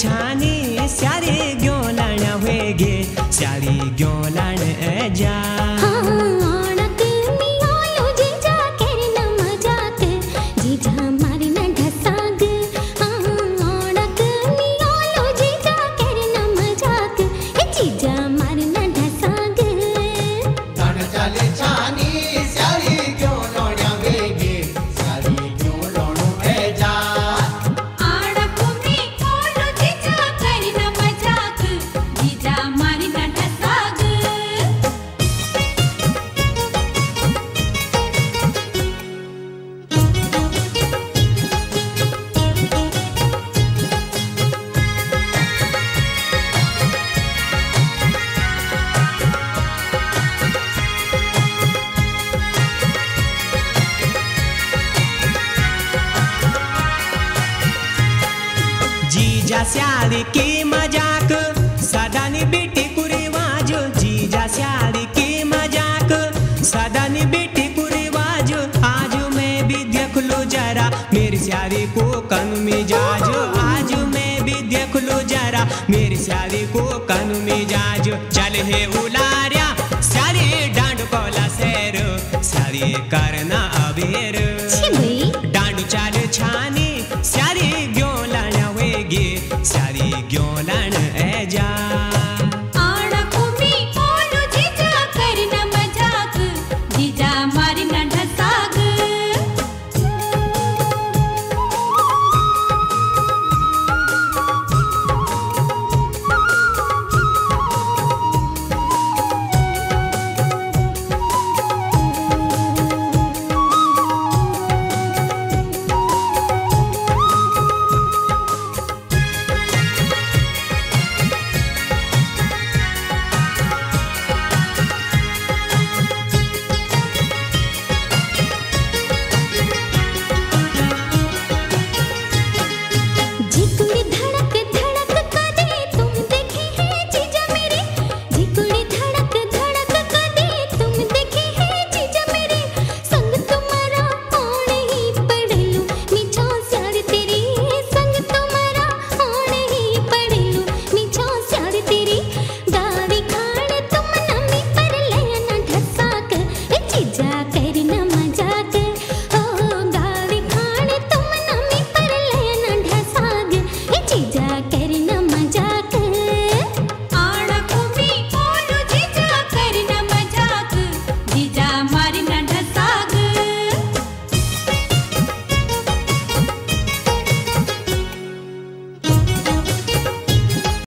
छानी सारी ग्यो सारी हुएगे स्यारी जीजा की मज़ाक, सदानी बेटी कुरिवाज जीजा स्यारी की मज़ाक, सदानी बेटी कुरिवाज, आज मैं भी देख लो जरा, मेरी स्यारी को कन मिजाज, आज मैं भी देख लो जरा, मेरी स्यारी को कन मिजाज, चल हे उलार्या स्यारी डांड कोला सैर स्यारी करना अबेर। हमारी